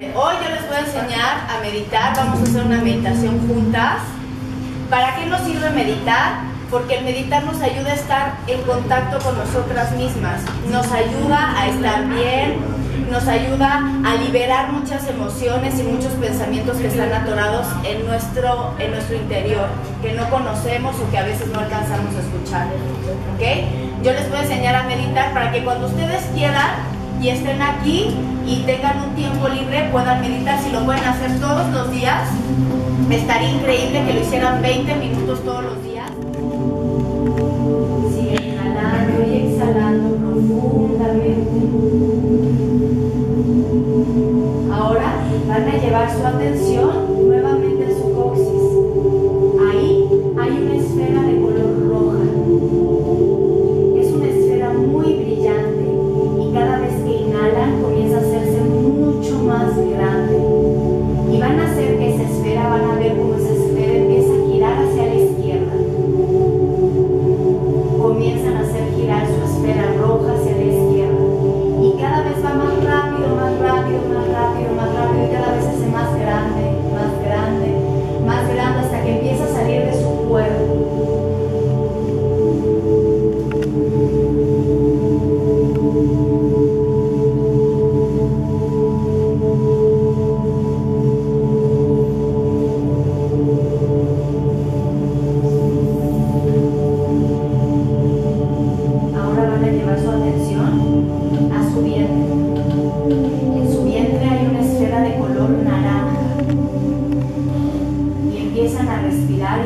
Hoy yo les voy a enseñar a meditar, vamos a hacer una meditación juntas. ¿Para qué nos sirve meditar? Porque el meditar nos ayuda a estar en contacto con nosotras mismas, nos ayuda a estar bien, nos ayuda a liberar muchas emociones y muchos pensamientos que están atorados en nuestro, en nuestro interior, que no conocemos o que a veces no alcanzamos a escuchar. ¿Ok? Yo les voy a enseñar a meditar para que cuando ustedes quieran y estén aquí y tengan un tiempo libre, puedan meditar. Si lo pueden hacer todos los días, estaría increíble que lo hicieran 20 minutos todos los días.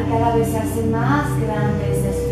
Cada vez se hace más grande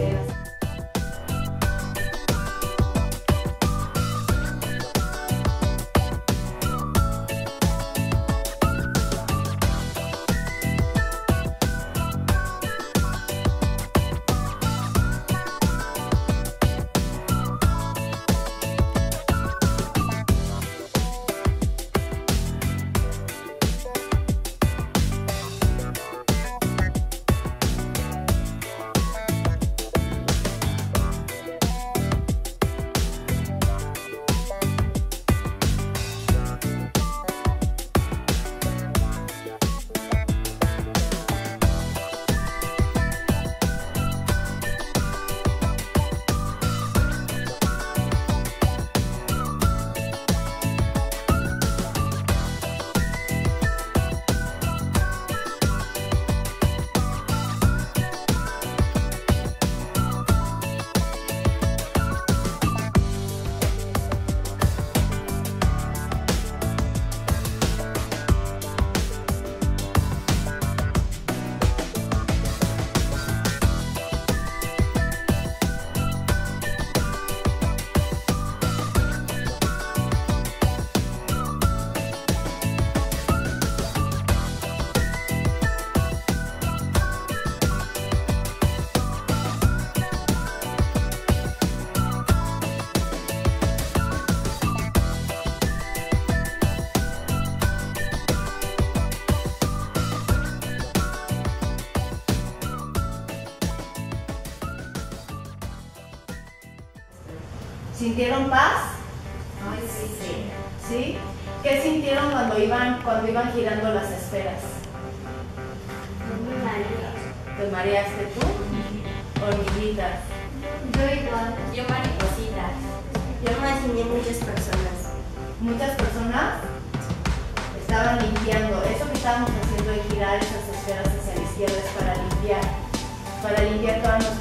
¿Sintieron paz? Ay, sí, sí. ¿Sí? ¿Qué sintieron cuando iban, cuando iban girando las esferas? ¿Te mareaste tú? Hormiguitas. Yo igual. Yo maripositas. Yo imaginé muchas personas. Muchas personas estaban limpiando. Eso que estábamos haciendo de girar esas esferas hacia la izquierda es para limpiar, para limpiar toda nuestra